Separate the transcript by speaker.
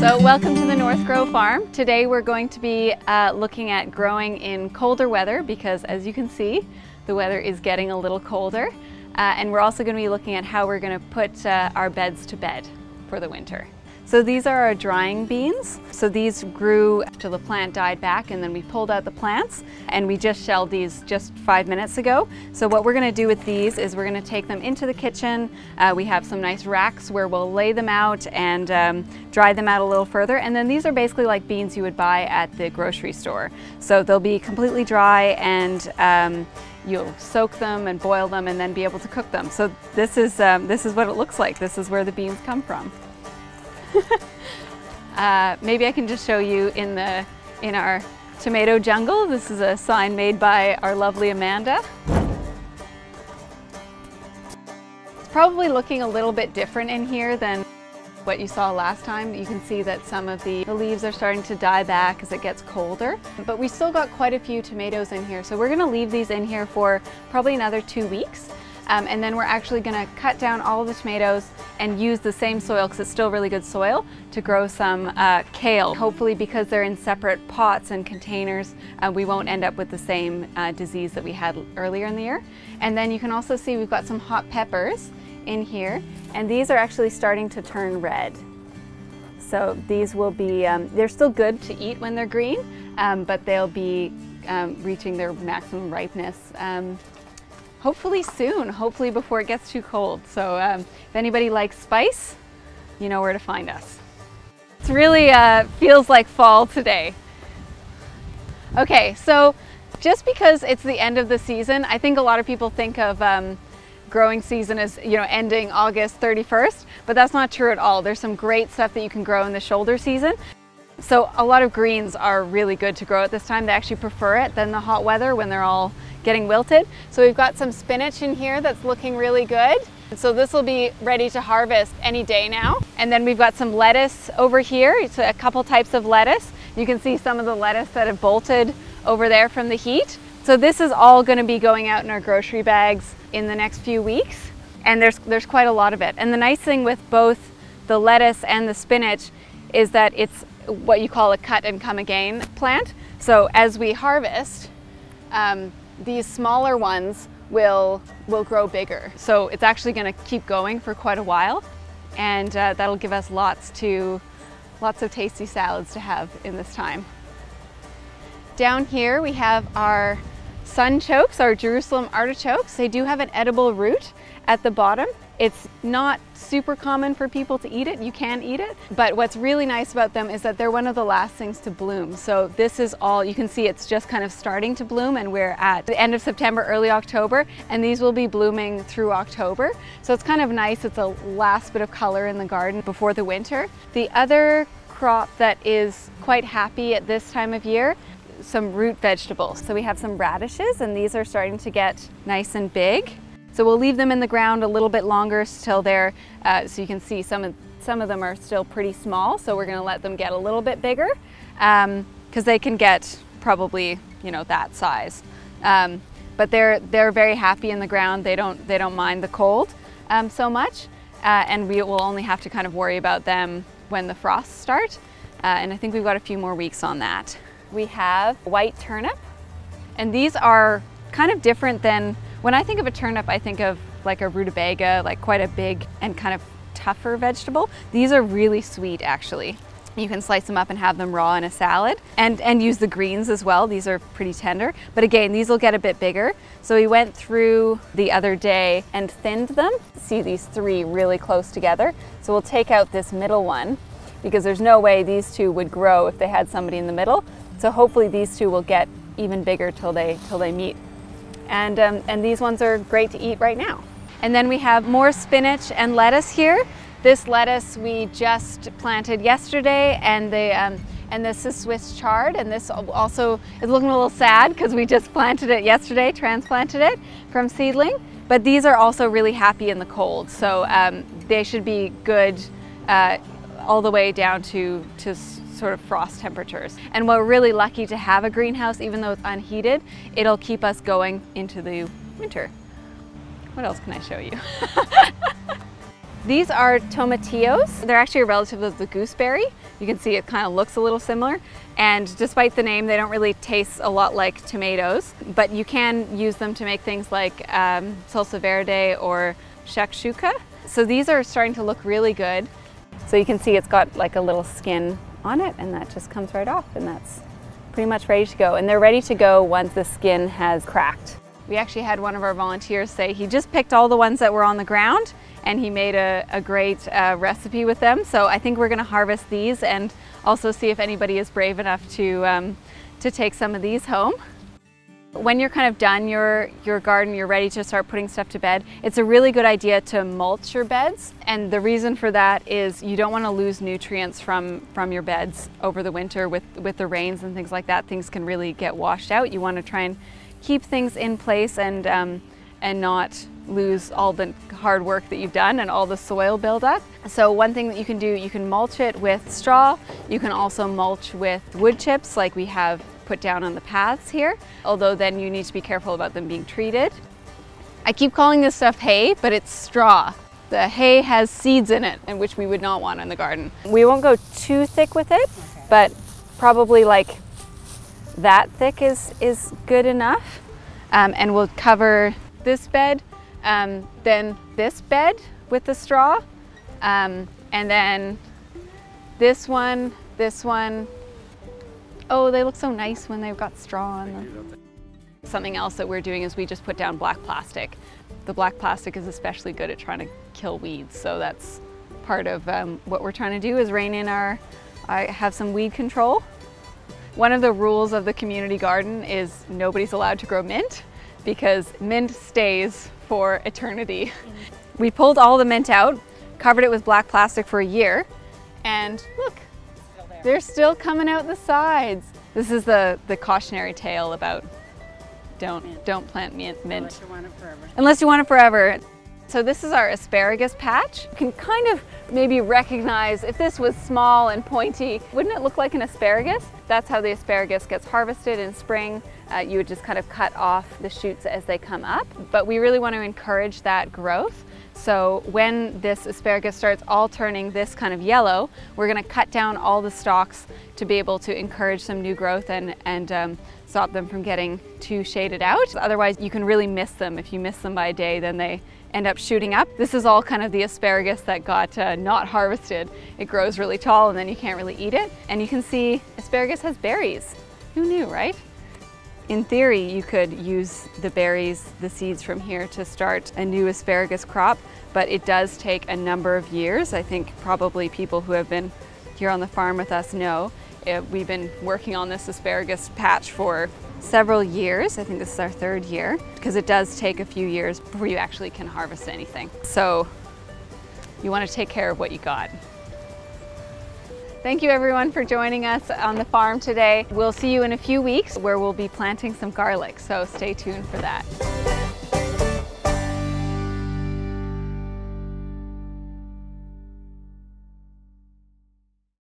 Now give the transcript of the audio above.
Speaker 1: So welcome to the North Grove Farm. Today we're going to be uh, looking at growing in colder weather because as you can see, the weather is getting a little colder. Uh, and we're also going to be looking at how we're going to put uh, our beds to bed for the winter. So these are our drying beans. So these grew till the plant died back and then we pulled out the plants and we just shelled these just five minutes ago. So what we're gonna do with these is we're gonna take them into the kitchen. Uh, we have some nice racks where we'll lay them out and um, dry them out a little further. And then these are basically like beans you would buy at the grocery store. So they'll be completely dry and um, you'll soak them and boil them and then be able to cook them. So this is, um, this is what it looks like. This is where the beans come from. uh, maybe I can just show you in, the, in our tomato jungle. This is a sign made by our lovely Amanda. It's probably looking a little bit different in here than what you saw last time. You can see that some of the, the, leaves are starting to die back as it gets colder. But we still got quite a few tomatoes in here. So we're gonna leave these in here for probably another two weeks. Um, and then we're actually gonna cut down all the tomatoes and use the same soil, because it's still really good soil, to grow some uh, kale. Hopefully because they're in separate pots and containers, uh, we won't end up with the same uh, disease that we had earlier in the year. And then you can also see we've got some hot peppers in here, and these are actually starting to turn red. So these will be, um, they're still good to eat when they're green, um, but they'll be um, reaching their maximum ripeness um, hopefully soon, hopefully before it gets too cold. So um, if anybody likes spice, you know where to find us. It really uh, feels like fall today. Okay, so just because it's the end of the season, I think a lot of people think of um, growing season as you know ending August 31st, but that's not true at all. There's some great stuff that you can grow in the shoulder season. So a lot of greens are really good to grow at this time. They actually prefer it than the hot weather when they're all getting wilted. So we've got some spinach in here that's looking really good. So this will be ready to harvest any day now. And then we've got some lettuce over here. It's a couple types of lettuce. You can see some of the lettuce that have bolted over there from the heat. So this is all gonna be going out in our grocery bags in the next few weeks. And there's, there's quite a lot of it. And the nice thing with both the lettuce and the spinach is that it's what you call a cut and come again plant. So as we harvest, um, these smaller ones will, will grow bigger. So it's actually gonna keep going for quite a while and uh, that'll give us lots to, lots of tasty salads to have in this time. Down here we have our sunchokes, our Jerusalem artichokes. They do have an edible root at the bottom it's not super common for people to eat it. You can eat it. But what's really nice about them is that they're one of the last things to bloom. So this is all, you can see it's just kind of starting to bloom and we're at the end of September, early October, and these will be blooming through October. So it's kind of nice. It's a last bit of color in the garden before the winter. The other crop that is quite happy at this time of year some root vegetables. So we have some radishes and these are starting to get nice and big. So we'll leave them in the ground a little bit longer till they're, uh, so you can see some of, some of them are still pretty small, so we're gonna let them get a little bit bigger because um, they can get probably, you know, that size. Um, but they're, they're very happy in the ground. They don't, they don't mind the cold um, so much. Uh, and we will only have to kind of worry about them when the frosts start. Uh, and I think we've got a few more weeks on that. We have white turnip, and these are kind of different than when I think of a turnip, I think of like a rutabaga, like quite a big and kind of tougher vegetable. These are really sweet actually. You can slice them up and have them raw in a salad and, and use the greens as well. These are pretty tender. But again, these will get a bit bigger. So we went through the other day and thinned them. See these three really close together. So we'll take out this middle one because there's no way these two would grow if they had somebody in the middle. So hopefully these two will get even bigger till they, till they meet and, um, and these ones are great to eat right now. And then we have more spinach and lettuce here. This lettuce we just planted yesterday and the um, and this is Swiss chard and this also is looking a little sad because we just planted it yesterday, transplanted it from seedling. But these are also really happy in the cold, so um, they should be good uh, all the way down to, to sort of frost temperatures. And we're really lucky to have a greenhouse, even though it's unheated, it'll keep us going into the winter. What else can I show you? These are tomatillos. They're actually a relative of the gooseberry. You can see it kind of looks a little similar. And despite the name, they don't really taste a lot like tomatoes, but you can use them to make things like um, salsa verde or shakshuka. So these are starting to look really good. So you can see it's got like a little skin on it and that just comes right off and that's pretty much ready to go. And they're ready to go once the skin has cracked. We actually had one of our volunteers say he just picked all the ones that were on the ground and he made a, a great uh, recipe with them. So I think we're gonna harvest these and also see if anybody is brave enough to, um, to take some of these home. When you're kind of done your, your garden, you're ready to start putting stuff to bed, it's a really good idea to mulch your beds. And the reason for that is you don't want to lose nutrients from, from your beds over the winter with, with the rains and things like that. Things can really get washed out. You want to try and keep things in place and, um, and not lose all the hard work that you've done and all the soil buildup. So one thing that you can do, you can mulch it with straw. You can also mulch with wood chips like we have put down on the paths here, although then you need to be careful about them being treated. I keep calling this stuff hay, but it's straw. The hay has seeds in it, and which we would not want in the garden. We won't go too thick with it, okay. but probably like that thick is, is good enough. Um, and we'll cover this bed, um, then this bed with the straw, um, and then this one, this one. Oh, they look so nice when they've got straw on them. Something else that we're doing is we just put down black plastic. The black plastic is especially good at trying to kill weeds, so that's part of um, what we're trying to do is rein in our, I have some weed control. One of the rules of the community garden is nobody's allowed to grow mint because mint stays for eternity. We pulled all the mint out, covered it with black plastic for a year, and look, they're still coming out the sides. This is the, the cautionary tale about don't, mint. don't plant mint.
Speaker 2: Unless you want it forever.
Speaker 1: Unless you want it forever. So this is our asparagus patch. You can kind of maybe recognize if this was small and pointy, wouldn't it look like an asparagus? That's how the asparagus gets harvested in spring. Uh, you would just kind of cut off the shoots as they come up. But we really want to encourage that growth. So when this asparagus starts all turning this kind of yellow, we're going to cut down all the stalks to be able to encourage some new growth and, and um, stop them from getting too shaded out. Otherwise, you can really miss them. If you miss them by a day, then they end up shooting up. This is all kind of the asparagus that got uh, not harvested. It grows really tall and then you can't really eat it. And you can see asparagus has berries. Who knew, right? In theory, you could use the berries, the seeds from here to start a new asparagus crop, but it does take a number of years. I think probably people who have been here on the farm with us know. Uh, we've been working on this asparagus patch for several years. I think this is our third year because it does take a few years before you actually can harvest anything. So you want to take care of what you got. Thank you everyone for joining us on the farm today. We'll see you in a few weeks where we'll be planting some garlic, so stay tuned for that.